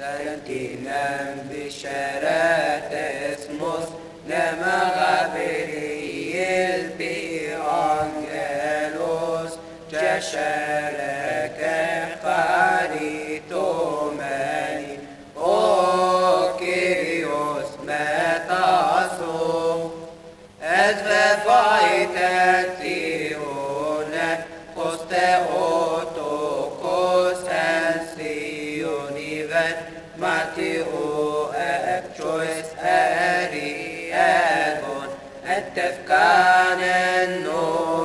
سنتنا بشارات اسمس لما غابري البيانجلوس جشارك قاري توماني اوكيريوس ما تصوم أزفايتاتي هنا قستهون given, Mati O Ab choice, Ari Agon, and